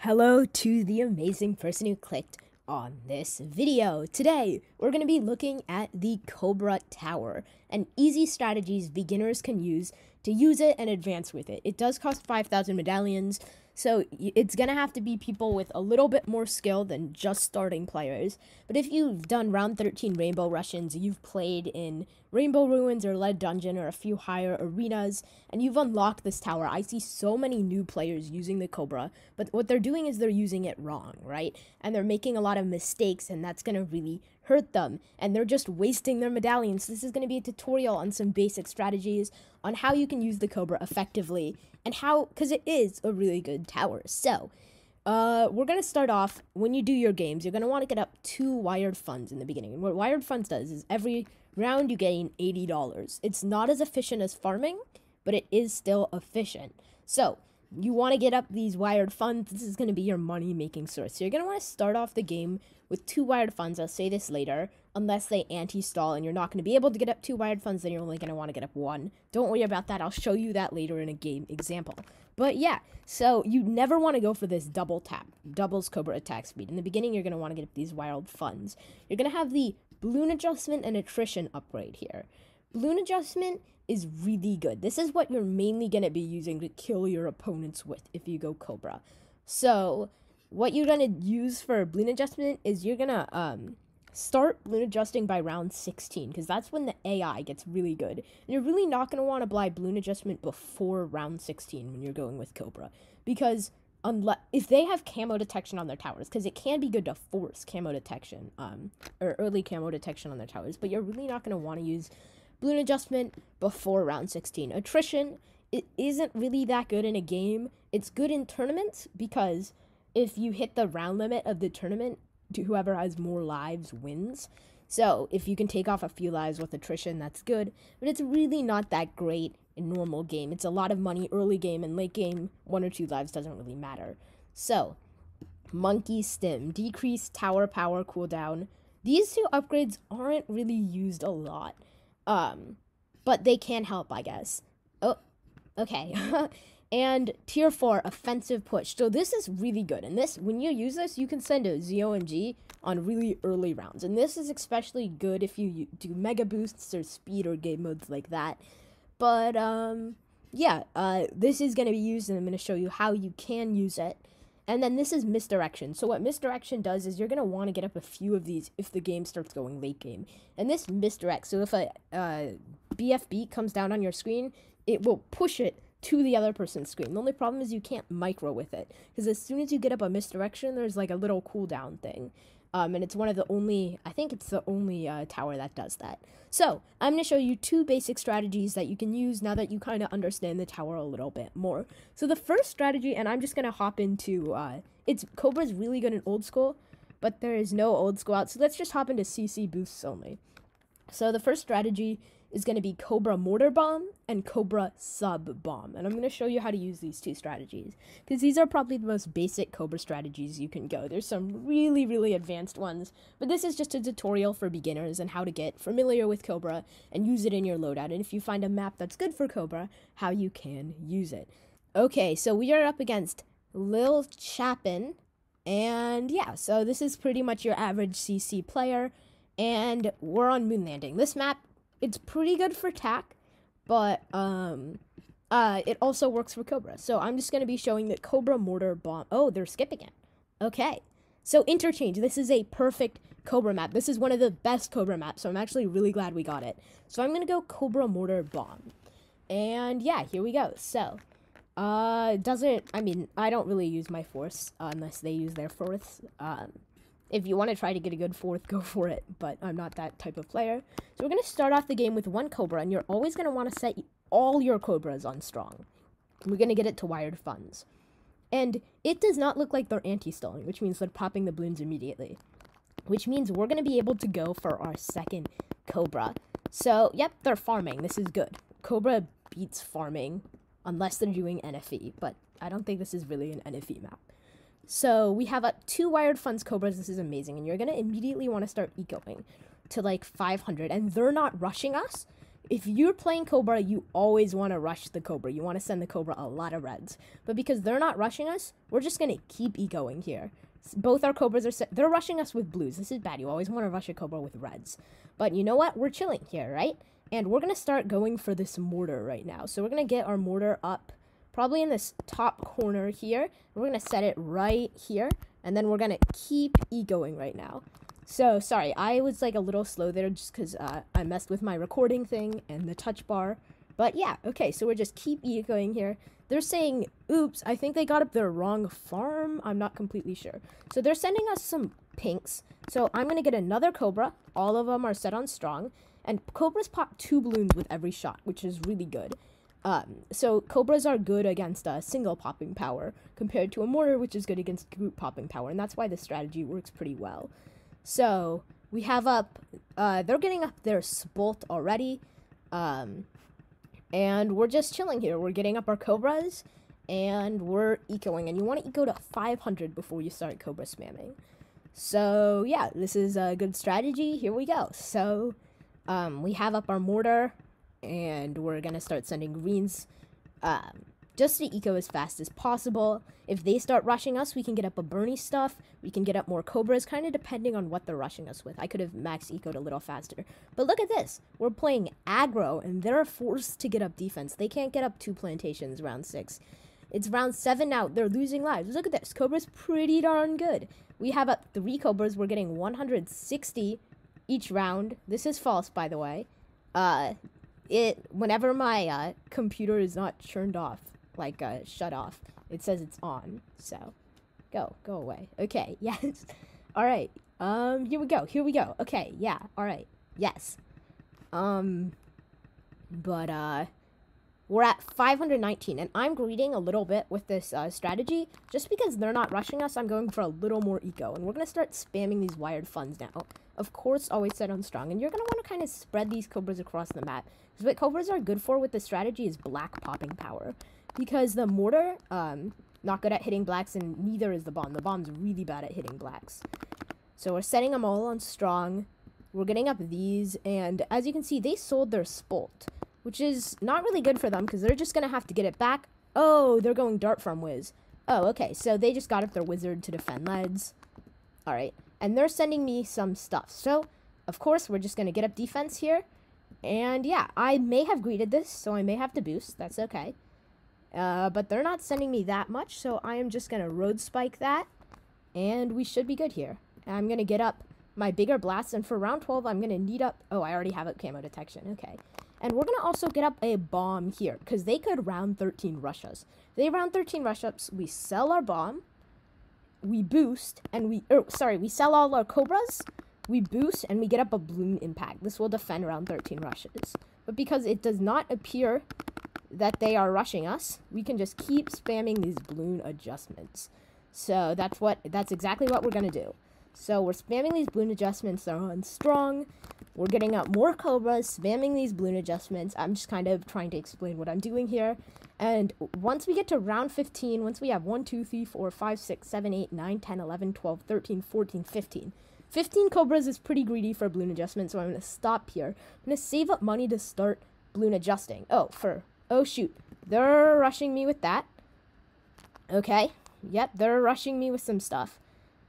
Hello to the amazing person who clicked on this video. Today, we're going to be looking at the Cobra Tower and easy strategies beginners can use to use it and advance with it. It does cost 5,000 medallions, so it's going to have to be people with a little bit more skill than just starting players. But if you've done round 13 Rainbow Russians, you've played in Rainbow Ruins or Lead Dungeon or a few higher arenas, and you've unlocked this tower, I see so many new players using the Cobra, but what they're doing is they're using it wrong, right? And they're making a lot of mistakes, and that's going to really hurt them, and they're just wasting their medallions. This is going to be a tutorial on some basic strategies on how you can use the Cobra effectively, and how, because it is a really good tower. So, uh, we're gonna start off when you do your games. You're gonna want to get up two wired funds in the beginning. And what wired funds does is every round you gain eighty dollars. It's not as efficient as farming, but it is still efficient. So you want to get up these wired funds. This is going to be your money making source. So you're going to want to start off the game with two wired funds. I'll say this later, unless they anti stall and you're not going to be able to get up two wired funds, then you're only going to want to get up one. Don't worry about that. I'll show you that later in a game example. But yeah, so you never want to go for this double tap, doubles Cobra attack speed. In the beginning, you're going to want to get up these wired funds. You're going to have the bloon adjustment and attrition upgrade here. Bloon adjustment is really good. This is what you're mainly going to be using to kill your opponents with if you go Cobra. So, what you're going to use for bloon adjustment is you're going to um, start bloon adjusting by round 16 because that's when the AI gets really good. And you're really not going to want to apply bloon adjustment before round 16 when you're going with Cobra because unless if they have camo detection on their towers because it can be good to force camo detection um or early camo detection on their towers but you're really not going to want to use bloon adjustment before round 16. Attrition, it isn't really that good in a game. It's good in tournaments because if you hit the round limit of the tournament, whoever has more lives wins. So if you can take off a few lives with attrition, that's good. But it's really not that great in normal game. It's a lot of money early game and late game, one or two lives doesn't really matter. So, Monkey Stim, decrease tower power cooldown. These two upgrades aren't really used a lot. Um, but they can help, I guess. Oh, okay. and tier four, offensive push. So this is really good. And this, when you use this, you can send a ZOMG on really early rounds. And this is especially good if you do mega boosts or speed or game modes like that. But um, yeah, uh, this is going to be used, and I'm going to show you how you can use it. And then this is misdirection. So what misdirection does is you're going to want to get up a few of these if the game starts going late game. And this misdirects. So if a uh, BFB comes down on your screen, it will push it to the other person's screen. The only problem is you can't micro with it. Because as soon as you get up a misdirection, there's like a little cooldown thing. Um, and it's one of the only, I think it's the only uh, tower that does that. So I'm going to show you two basic strategies that you can use now that you kind of understand the tower a little bit more. So the first strategy, and I'm just going to hop into, uh, it's Cobra's really good in old school, but there is no old school out. So let's just hop into CC boosts only. So the first strategy is going to be Cobra Mortar Bomb and Cobra Sub Bomb. And I'm going to show you how to use these two strategies because these are probably the most basic Cobra strategies you can go. There's some really, really advanced ones, but this is just a tutorial for beginners and how to get familiar with Cobra and use it in your loadout. And if you find a map that's good for Cobra, how you can use it. Okay, so we are up against Lil Chapin. And yeah, so this is pretty much your average CC player. And we're on Moon Landing. This map it's pretty good for tack, but um, uh, it also works for Cobra. So I'm just gonna be showing that Cobra Mortar Bomb. Oh, they're skipping it. Okay. So interchange. This is a perfect Cobra map. This is one of the best Cobra maps, so I'm actually really glad we got it. So I'm gonna go Cobra Mortar Bomb. And yeah, here we go. So, uh, doesn't, I mean, I don't really use my force uh, unless they use their force. Um, if you want to try to get a good fourth, go for it, but I'm not that type of player. So we're going to start off the game with one Cobra, and you're always going to want to set all your Cobras on strong. We're going to get it to wired funds. And it does not look like they're anti-stalling, which means they're popping the balloons immediately. Which means we're going to be able to go for our second Cobra. So, yep, they're farming. This is good. Cobra beats farming, unless they're doing NFE, but I don't think this is really an NFE map. So we have uh, two wired funds cobras. This is amazing. And you're going to immediately want to start ecoing to like 500. And they're not rushing us. if you're playing Cobra, you always want to rush the Cobra. You want to send the Cobra a lot of reds. But because they're not rushing us, we're just going to keep ecoing here. Both our Cobras are set. They're rushing us with blues. This is bad. You always want to rush a Cobra with reds. But you know what? We're chilling here, right? And we're going to start going for this mortar right now. So we're going to get our mortar up probably in this top corner here. We're going to set it right here. And then we're going to keep ecoing right now. So, sorry, I was like a little slow there just because uh, I messed with my recording thing and the touch bar. But yeah, okay, so we're just keep going here. They're saying, oops, I think they got up their wrong farm. I'm not completely sure. So they're sending us some pinks. So I'm going to get another Cobra. All of them are set on strong. And Cobras pop two balloons with every shot, which is really good. Um, so Cobras are good against a single popping power compared to a mortar, which is good against group popping power. And that's why the strategy works pretty well. So we have up, uh, they're getting up their Spolt already. Um, and we're just chilling here. We're getting up our Cobras and we're ecoing. And you want to eco to 500 before you start Cobra spamming. So yeah, this is a good strategy. Here we go. So um, we have up our mortar and we're to start sending greens. Um, just to eco as fast as possible. If they start rushing us, we can get up a Bernie stuff. We can get up more Cobras, kind of depending on what they're rushing us with. I could have max ecoed a little faster. But look at this. We're playing aggro, and they're forced to get up defense. They can't get up two plantations round six. It's round seven now. They're losing lives. Look at this. Cobra's pretty darn good. We have up three Cobras. We're getting 160 each round. This is false, by the way. Uh, it whenever my uh, computer is not turned off, like uh, shut off. It says it's on. So go, go away. Okay, yes. all right. Um, here we go. Here we go. Okay, yeah. All right. Yes. Um, but uh, we're at 519, and I'm greeting a little bit with this uh, strategy. Just because they're not rushing us, I'm going for a little more eco, and we're gonna start spamming these wired funds now. Of course, always set on strong, and you're gonna want to kind of spread these cobras across the map. Because what cobras are good for with this strategy is black popping power because the mortar, um, not good at hitting blacks, and neither is the bomb. The bomb's really bad at hitting blacks. So we're setting them all on strong. We're getting up these, and as you can see, they sold their Spolt, which is not really good for them because they're just gonna have to get it back. Oh, they're going Dart from Wiz. Oh, okay, so they just got up their Wizard to defend leads. Alright, and they're sending me some stuff. So, of course, we're just gonna get up defense here. And yeah, I may have greeted this, so I may have to boost. That's okay. Uh, but they're not sending me that much, so I am just going to road spike that, and we should be good here. I'm going to get up my bigger blasts, and for round 12, I'm going to need up... Oh, I already have up camo detection. Okay. And we're going to also get up a bomb here, because they could round 13 rush us. They round 13 rush ups, we sell our bomb, we boost, and we... Oh, sorry, we sell all our Cobras, we boost, and we get up a Bloon Impact. This will defend round 13 rushes. But because it does not appear that they are rushing us, we can just keep spamming these bloon adjustments. So that's what that's exactly what we're gonna do. So we're spamming these bloon adjustments. They're on strong. We're getting up more cobras, spamming these bloon adjustments. I'm just kind of trying to explain what I'm doing here. And once we get to round 15, once we have 1, 2, 3, 4, 5, 6, 7, 8, 9, 10, 11, 12, 13, 14, 15. 15 cobras is pretty greedy for bloon adjustment, so I'm going to stop here. I'm going to save up money to start bloon adjusting. Oh, for Oh, shoot. They're rushing me with that. Okay. Yep, they're rushing me with some stuff.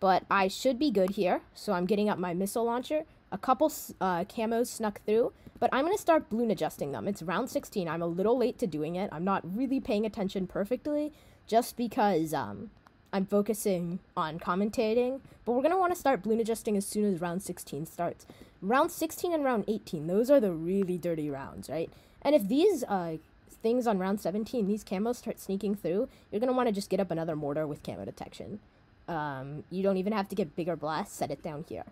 But I should be good here. So I'm getting up my missile launcher. A couple uh, camos snuck through. But I'm going to start bloon adjusting them. It's round 16. I'm a little late to doing it. I'm not really paying attention perfectly. Just because um, I'm focusing on commentating. But we're going to want to start bloon adjusting as soon as round 16 starts. Round 16 and round 18, those are the really dirty rounds, right? And if these uh, things on round 17, these camos start sneaking through, you're going to want to just get up another mortar with camo detection. Um, you don't even have to get bigger blasts, set it down here.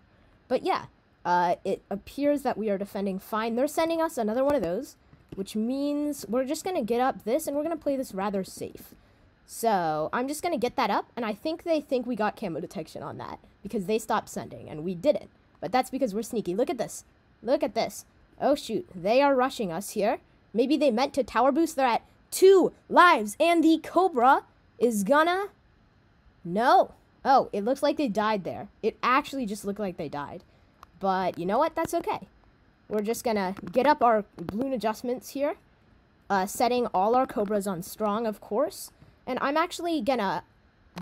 But yeah, uh, it appears that we are defending fine. They're sending us another one of those, which means we're just going to get up this, and we're going to play this rather safe. So I'm just going to get that up, and I think they think we got camo detection on that, because they stopped sending, and we didn't. But that's because we're sneaky. Look at this. Look at this. Oh, shoot. They are rushing us here. Maybe they meant to tower boost. They're at two lives. And the Cobra is gonna... No. Oh, it looks like they died there. It actually just looked like they died. But you know what? That's okay. we're just gonna get up our bloon adjustments here, uh, setting all our Cobras on strong, of course. And I'm actually gonna,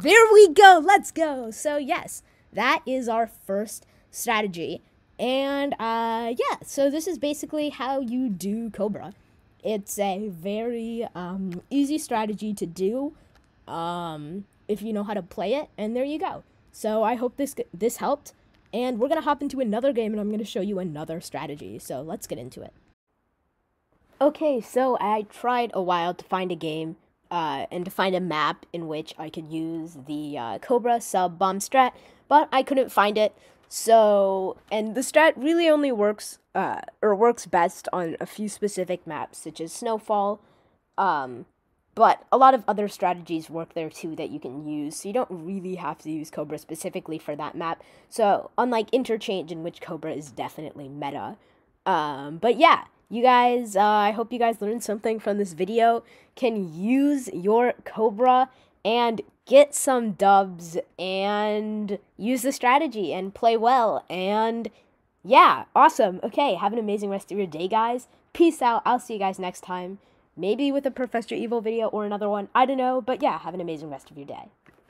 there we go, let's go. So yes, that is our first strategy. And uh, yeah, so this is basically how you do Cobra. It's a very um, easy strategy to do um, if you know how to play it, and there you go. So I hope this this helped, and we're gonna hop into another game, and I'm gonna show you another strategy. So let's get into it. Okay, so I tried a while to find a game uh, and to find a map in which I could use the uh, Cobra sub bomb strat, but I couldn't find it. So, and the strat really only works, uh, or works best on a few specific maps, such as Snowfall. Um, but a lot of other strategies work there too that you can use, so you don't really have to use Cobra specifically for that map. So, unlike Interchange, in which Cobra is definitely meta. Um, but yeah, you guys, uh, I hope you guys learned something from this video. Can use your Cobra and get some dubs and use the strategy and play well. And yeah, awesome. Okay, have an amazing rest of your day, guys. Peace out. I'll see you guys next time. Maybe with a Professor Evil video or another one. I don't know. But yeah, have an amazing rest of your day.